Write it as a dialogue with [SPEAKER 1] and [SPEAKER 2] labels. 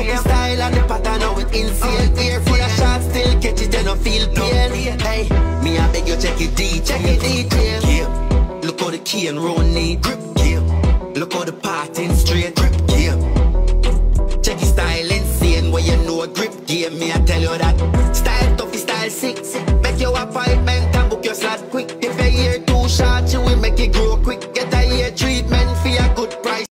[SPEAKER 1] Check your style and the pattern now it insane. Ear full of shots, still catch it, you no feel pain. Hey, me I beg you check it deep, check it detail. Yeah. Look how the key and roll need grip. Yeah. Look how the parting straight grip. Yeah. Check your style insane, where you know a grip game. Me I tell you that style tough, style sick. Make your appointment and book your slot quick if you're here.